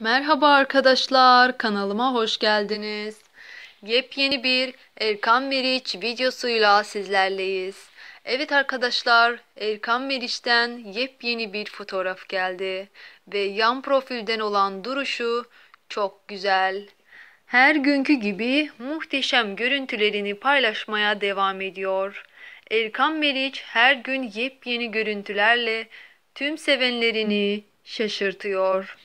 Merhaba arkadaşlar, kanalıma hoş geldiniz. Yepyeni bir Erkan Meriç videosuyla sizlerleyiz. Evet arkadaşlar, Erkan Meriç'ten yepyeni bir fotoğraf geldi ve yan profilden olan duruşu çok güzel. Her günkü gibi muhteşem görüntülerini paylaşmaya devam ediyor. Erkan Meriç her gün yepyeni görüntülerle tüm sevenlerini şaşırtıyor.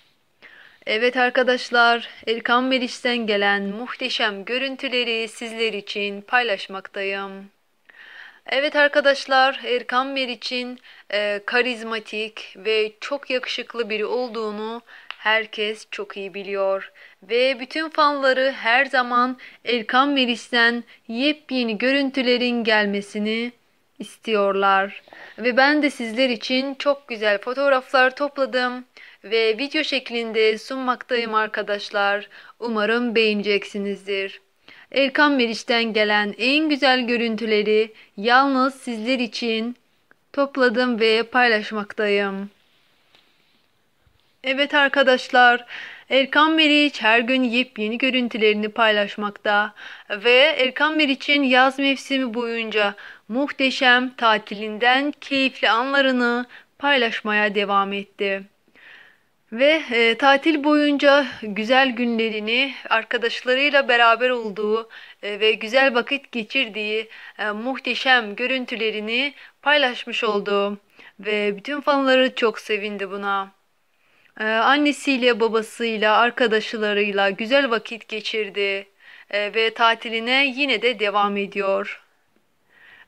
Evet arkadaşlar, Erkan Meriç'ten gelen muhteşem görüntüleri sizler için paylaşmaktayım. Evet arkadaşlar, Erkan Meriç'in e, karizmatik ve çok yakışıklı biri olduğunu herkes çok iyi biliyor. Ve bütün fanları her zaman Erkan Meriç'ten yepyeni görüntülerin gelmesini istiyorlar. Ve ben de sizler için çok güzel fotoğraflar topladım ve video şeklinde sunmaktayım arkadaşlar. Umarım beğeneceksinizdir. Erkan Meriç'ten gelen en güzel görüntüleri yalnız sizler için topladım ve paylaşmaktayım. Evet arkadaşlar, Erkan Meriç her gün yepyeni görüntülerini paylaşmakta ve Erkan Meriç'in yaz mevsimi boyunca muhteşem tatilinden keyifli anlarını paylaşmaya devam etti. Ve e, tatil boyunca güzel günlerini arkadaşlarıyla beraber olduğu e, ve güzel vakit geçirdiği e, muhteşem görüntülerini paylaşmış oldu. Ve bütün fanları çok sevindi buna. E, annesiyle, babasıyla, arkadaşlarıyla güzel vakit geçirdi e, ve tatiline yine de devam ediyor.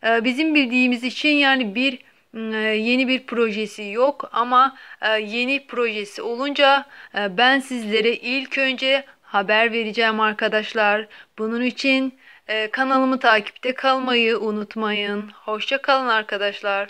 E, bizim bildiğimiz için yani bir e, yeni bir projesi yok ama e, yeni projesi olunca ben sizlere ilk önce haber vereceğim arkadaşlar. Bunun için kanalımı takipte kalmayı unutmayın. Hoşça kalın arkadaşlar.